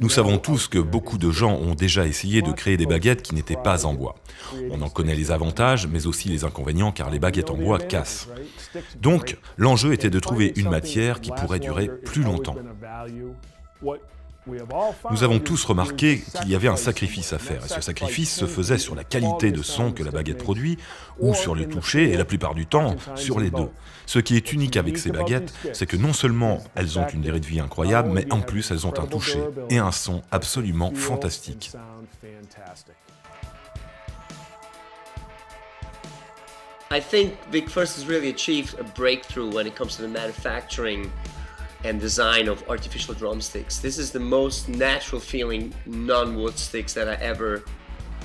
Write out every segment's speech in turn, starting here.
Nous savons tous que beaucoup de gens ont déjà essayé de créer des baguettes qui n'étaient pas en bois. On en connaît les avantages, mais aussi les inconvénients car les baguettes en bois cassent. Donc, l'enjeu était de trouver une matière qui pourrait durer plus longtemps. Nous avons tous remarqué qu'il y avait un sacrifice à faire, et ce sacrifice se faisait sur la qualité de son que la baguette produit, ou sur le toucher, et la plupart du temps, sur les deux. Ce qui est unique avec ces baguettes, c'est que non seulement elles ont une durée de vie incroyable, mais en plus elles ont un toucher et un son absolument fantastique. I think Vic First has really achieved a breakthrough when it comes to the manufacturing and design of artificial drumsticks. This is the most natural feeling non-wood sticks that I ever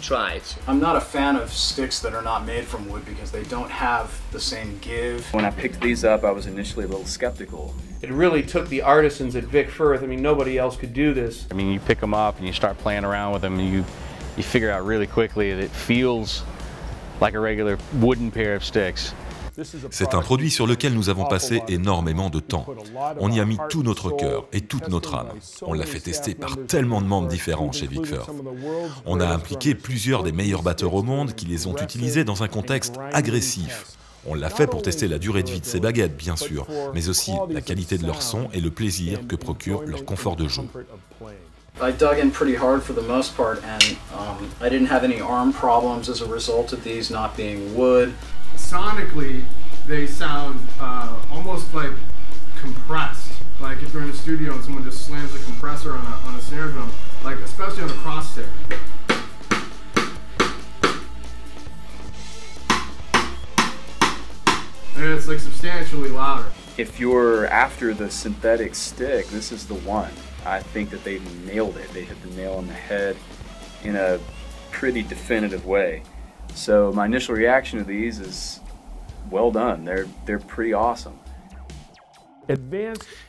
tried. I'm not a fan of sticks that are not made from wood because they don't have the same give. When I picked these up, I was initially a little skeptical. It really took the artisans at Vic Firth. I mean, nobody else could do this. I mean, you pick them up and you start playing around with them and you, you figure out really quickly that it feels like a regular wooden pair of sticks. C'est un produit sur lequel nous avons passé énormément de temps. On y a mis tout notre cœur et toute notre âme. On l'a fait tester par tellement de membres différents chez Vic On a impliqué plusieurs des meilleurs batteurs au monde qui les ont utilisés dans un contexte agressif. On l'a fait pour tester la durée de vie de ces baguettes, bien sûr, mais aussi la qualité de leur son et le plaisir que procure leur confort de jeu. I dug in pretty hard for the most part, and um, I didn't have any arm problems as a result of these not wood. Sonically, they sound uh, almost like compressed. Like if you're in a studio and someone just slams a compressor on a, on a snare drum, like especially on a cross stick. And it's like substantially louder. If you're after the synthetic stick, this is the one. I think that they've nailed it. They hit the nail on the head in a pretty definitive way. So my initial reaction to these is, well done. They're they're pretty awesome.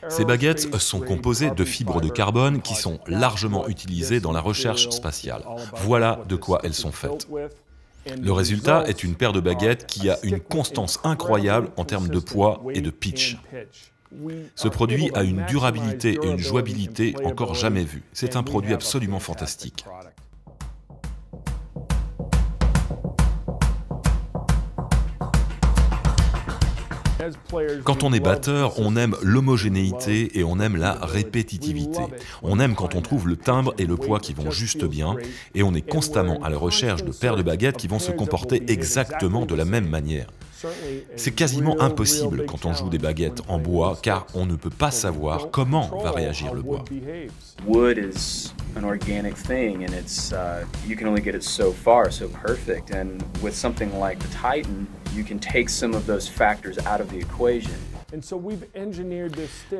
Ces baguettes sont composées de fibres de carbone qui sont largement utilisées dans la recherche spatiale. Voilà de quoi elles sont faites. Le résultat est une paire de baguettes qui a une constance incroyable en termes de poids et de pitch. Ce produit a une durabilité et une jouabilité encore jamais vues. C'est un produit absolument fantastique. Quand on est batteur, on aime l'homogénéité et on aime la répétitivité. On aime quand on trouve le timbre et le poids qui vont juste bien, et on est constamment à la recherche de paires de baguettes qui vont se comporter exactement de la même manière. C'est quasiment impossible quand on joue des baguettes en bois car on ne peut pas savoir comment va réagir le bois. Wood is an organic thing and it's uh, you can only get it so far, so perfect. And with something like the Titan, you can take some of those factors out of the equation.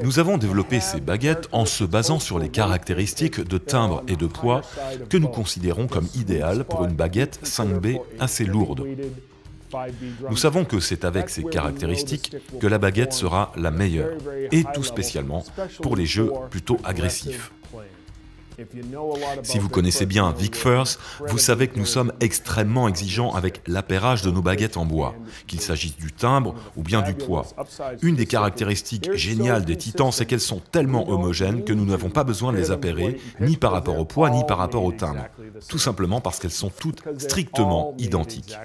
Nous avons développé ces baguettes en se basant sur les caractéristiques de timbre et de poids que nous considérons comme idéales pour une baguette 5B assez lourde. Nous savons que c'est avec ces caractéristiques que la baguette sera la meilleure, et tout spécialement pour les jeux plutôt agressifs. Si vous connaissez bien Vic First, vous savez que nous sommes extrêmement exigeants avec l'appairage de nos baguettes en bois, qu'il s'agisse du timbre ou bien du poids. Une des caractéristiques géniales des titans, c'est qu'elles sont tellement homogènes que nous n'avons pas besoin de les appairer, ni par rapport au poids, ni par rapport au timbre. Tout simplement parce qu'elles sont toutes strictement identiques.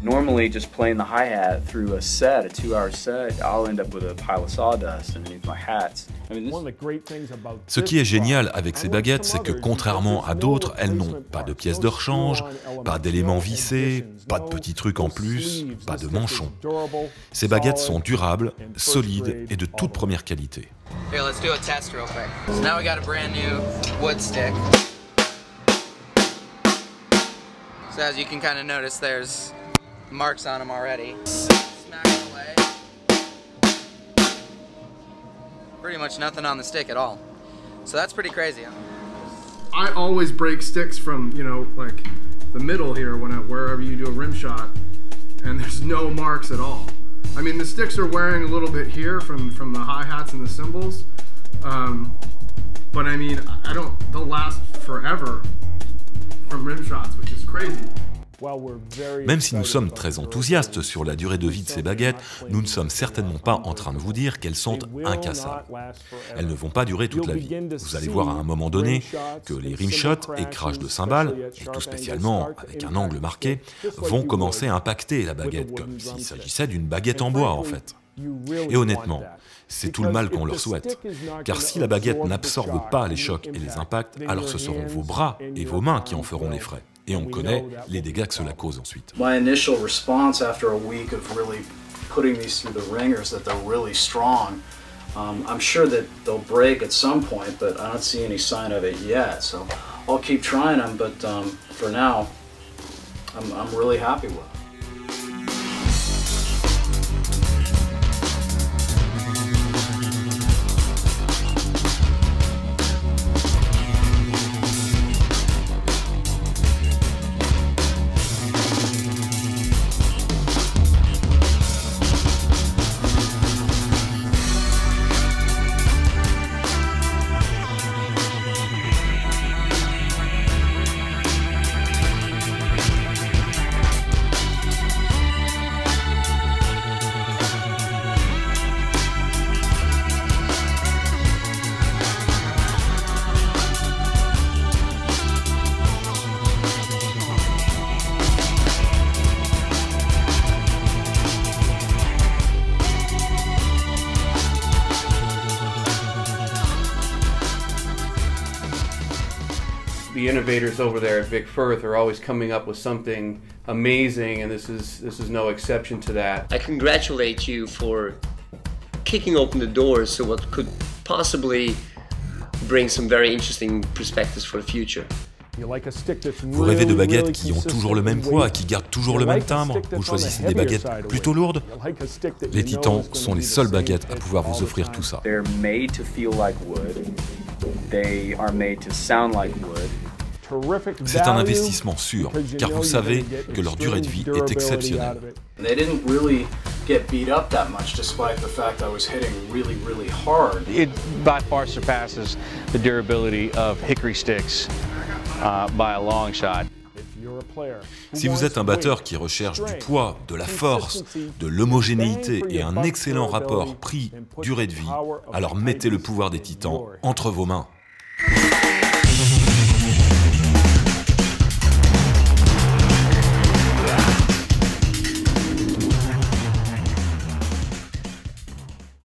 Normally, just playing the hi hat through a set, a two hour set, I'll end up with a pile of sawdust underneath my hats. Ce qui est génial avec ces baguettes, c'est que contrairement à d'autres, elles n'ont pas de pièces de rechange, pas d'éléments vissés, pas de petits trucs en plus, pas de manchons. Ces baguettes sont durables, solides et de toute première qualité. Here, let's do a test real quick. So now we got a brand new wood stick. So as you can kind of notice, there's marks on them already. Smack away. Pretty much nothing on the stick at all. So that's pretty crazy. I always break sticks from you know like the middle here when I, wherever you do a rim shot, and there's no marks at all. I mean the sticks are wearing a little bit here from from the hi hats and the cymbals, um, but I mean I don't they'll last forever from rim shots, which is crazy. Même si nous sommes très enthousiastes sur la durée de vie de ces baguettes, nous ne sommes certainement pas en train de vous dire qu'elles sont incassables. Elles ne vont pas durer toute la vie. Vous allez voir à un moment donné que les rimshots et crash de cymbales, et tout spécialement avec un angle marqué, vont commencer à impacter la baguette, comme s'il s'agissait d'une baguette en bois en fait. Et honnêtement, c'est tout le mal qu'on leur souhaite. Car si la baguette n'absorbe pas les chocs et les impacts, alors ce seront vos bras et vos mains qui en feront les frais. Et on connaît les dégâts que cela cause ensuite. My initial response after a week of really putting these through the ringers that they're really strong. Um, I'm sure that they'll break at some point, but I don't see any sign of it yet. So I'll keep trying them, but um, for now, I'm, I'm really happy with them. The innovators over there at Vic Firth are always coming up with something amazing, and this is this is no exception to that. I congratulate you for kicking open the doors to what could possibly bring some very interesting perspectives for the future. Vous rêvez de baguettes qui ont toujours le même poids, qui gardent toujours le même timbre Vous choisissez des baguettes plutôt lourdes Les Titans sont les seules baguettes à pouvoir vous offrir tout ça. They're made to feel like wood. They are made to sound like wood. C'est un investissement sûr, car vous savez que leur durée de vie est exceptionnelle. They didn't really get beat up that much despite the fact I was hitting really, really hard. It by far surpasses the durability of hickory sticks uh, by a long shot. Si vous êtes un batteur qui recherche du poids, de la force, de l'homogénéité et un excellent rapport prix-durée de vie, alors mettez le pouvoir des titans entre vos mains.